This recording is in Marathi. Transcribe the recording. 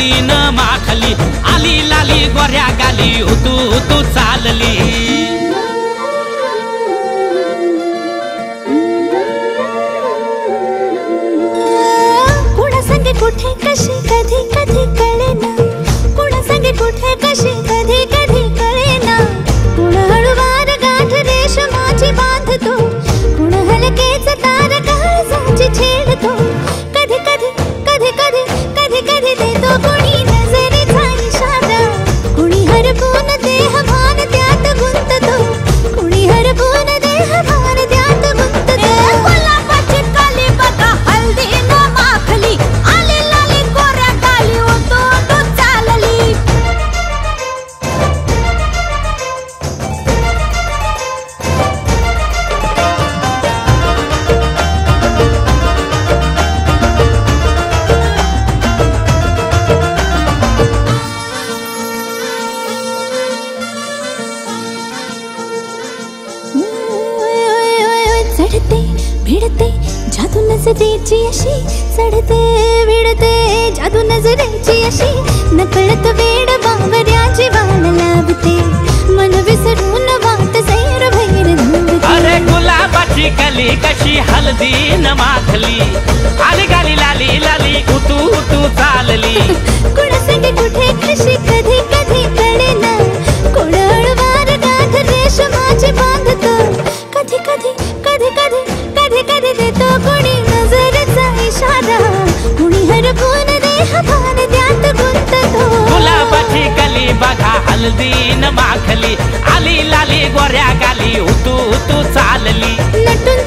दिन माखली आली लाली गोऱ्या गाली उतू उतू चालली. कुठे कशी कधी कधी? चढते भिडते जादू नजरेची अशी चढते भिडते जादू नजरेची अशी नकळत वेड बावऱ्या जीवान लाभते. मन विसरून वाट सैर भैर अरे गुलाबाची कली कशी हलदीन माखली. आली गाली लाली लाली उतू उतू चालली. हरपून देह भान त्यात गुंततो गुलाबाची कली बघा हलदीन माखली. आली लाली गोऱ्या गाली उतू उतू चालली. नटून